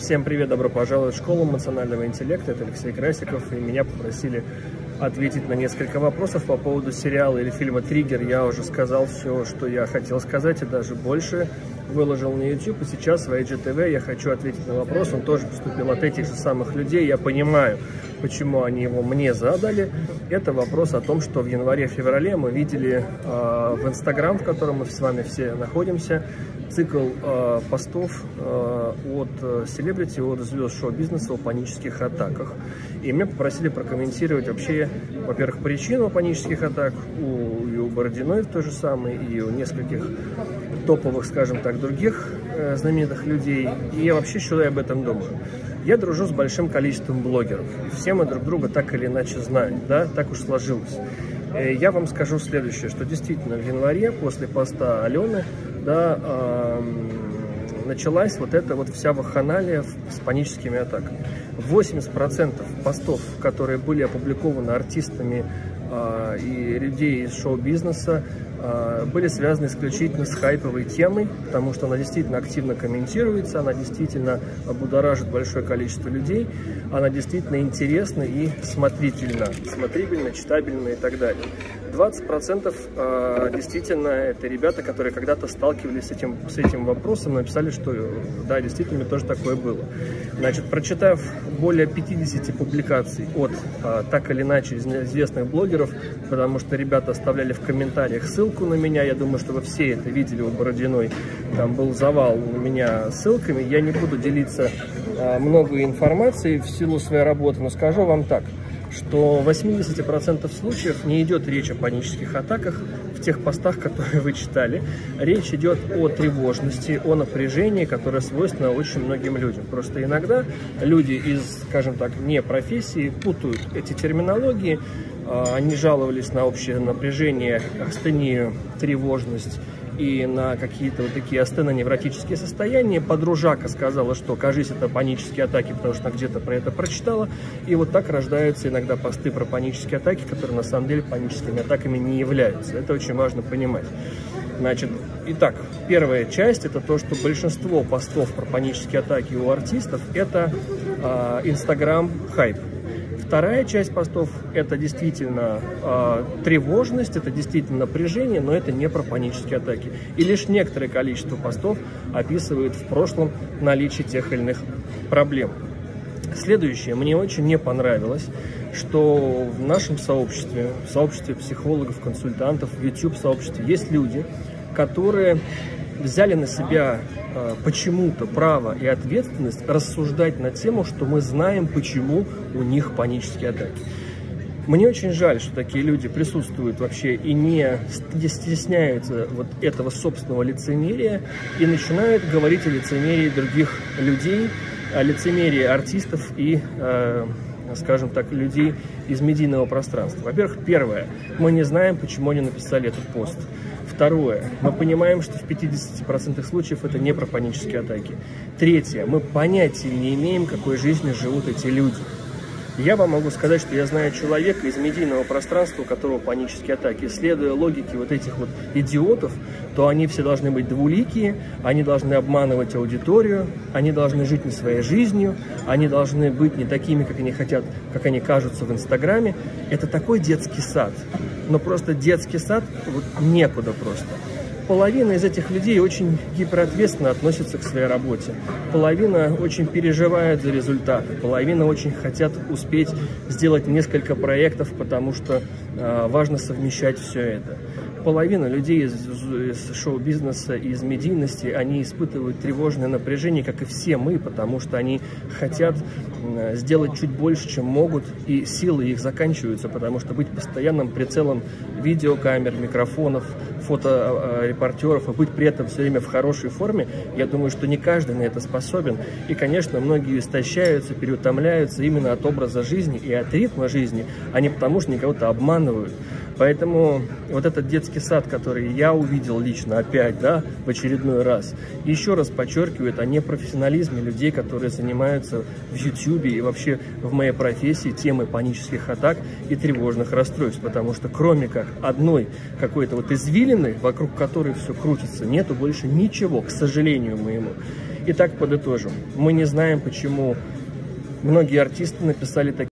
Всем привет, добро пожаловать в школу эмоционального интеллекта. Это Алексей Красиков, и меня попросили ответить на несколько вопросов по поводу сериала или фильма «Триггер». Я уже сказал все, что я хотел сказать, и даже больше выложил на YouTube. И сейчас в IGTV я хочу ответить на вопрос. Он тоже поступил от этих же самых людей. Я понимаю, почему они его мне задали. Это вопрос о том, что в январе-феврале мы видели э, в Инстаграм, в котором мы с вами все находимся, цикл э, постов э, от селебрити, от звезд шоу-бизнеса о панических атаках. И меня попросили прокомментировать вообще, во-первых, причину панических атак у, и у Бородиной то же самое, и у нескольких топовых, скажем так, других э, знаменитых людей. И я вообще что я об этом думаю. Я дружу с большим количеством блогеров. Все мы друг друга так или иначе знаем, да, так уж сложилось. Э, я вам скажу следующее, что действительно в январе после поста Алены да, э, началась вот эта вот вся ваханалия с паническими атаками. 80% постов, которые были опубликованы артистами э, и людей из шоу-бизнеса, были связаны исключительно с хайповой темой, потому что она действительно активно комментируется, она действительно будоражит большое количество людей, она действительно интересна и смотрительна, смотрибельна, читабельна и так далее. 20% э, действительно это ребята, которые когда-то сталкивались с этим, с этим вопросом, написали, что да, действительно, тоже такое было. Значит, прочитав более 50 публикаций от э, так или иначе известных блогеров, потому что ребята оставляли в комментариях ссылку на меня, я думаю, что вы все это видели у Бородиной, там был завал на меня ссылками, я не буду делиться э, много информации в силу своей работы, но скажу вам так – что в 80% случаев не идет речь о панических атаках в тех постах, которые вы читали. Речь идет о тревожности, о напряжении, которое свойственно очень многим людям. Просто иногда люди из, скажем так, не профессии путают эти терминологии. А, они жаловались на общее напряжение, астению, тревожность и на какие-то вот такие астеноневротические состояния. Подружака сказала, что, кажись, это панические атаки, потому что она где-то про это прочитала. И вот так рождаются иногда посты про панические атаки, которые на самом деле паническими атаками не являются. Это очень важно понимать. Значит, итак, первая часть это то, что большинство постов про панические атаки у артистов это Инстаграм э, хайп. Вторая часть постов – это действительно э, тревожность, это действительно напряжение, но это не про панические атаки. И лишь некоторое количество постов описывает в прошлом наличие тех или иных проблем. Следующее, мне очень не понравилось, что в нашем сообществе, в сообществе психологов, консультантов, в YouTube-сообществе есть люди, которые взяли на себя э, почему-то право и ответственность рассуждать на тему, что мы знаем, почему у них панические атаки. Мне очень жаль, что такие люди присутствуют вообще и не стесняются вот этого собственного лицемерия и начинают говорить о лицемерии других людей, о лицемерии артистов и, э, скажем так, людей из медийного пространства. Во-первых, первое, мы не знаем, почему они написали этот пост. Второе, мы понимаем, что в 50% случаев это не про панические атаки. Третье, мы понятия не имеем, какой жизнью живут эти люди. Я вам могу сказать, что я знаю человека из медийного пространства, у которого панические атаки. Следуя логике вот этих вот идиотов, то они все должны быть двуликие, они должны обманывать аудиторию, они должны жить не своей жизнью, они должны быть не такими, как они хотят, как они кажутся в Инстаграме. Это такой детский сад. Но просто детский сад вот некуда просто половина из этих людей очень гиперответственно относится к своей работе. Половина очень переживает за результаты. Половина очень хотят успеть сделать несколько проектов, потому что э, важно совмещать все это половина людей из, из шоу-бизнеса, из медийности, они испытывают тревожное напряжение, как и все мы, потому что они хотят сделать чуть больше, чем могут, и силы их заканчиваются, потому что быть постоянным прицелом видеокамер, микрофонов, фоторепортеров, и быть при этом все время в хорошей форме, я думаю, что не каждый на это способен. И, конечно, многие истощаются, переутомляются именно от образа жизни и от ритма жизни, а не потому, что они кого-то обманывают. Поэтому вот этот детский сад, который я увидел лично опять, да, в очередной раз, еще раз подчеркивает о непрофессионализме людей, которые занимаются в YouTube и вообще в моей профессии темой панических атак и тревожных расстройств. Потому что кроме как одной какой-то вот извилины, вокруг которой все крутится, нету больше ничего, к сожалению моему. Итак, подытожим. Мы не знаем, почему многие артисты написали такие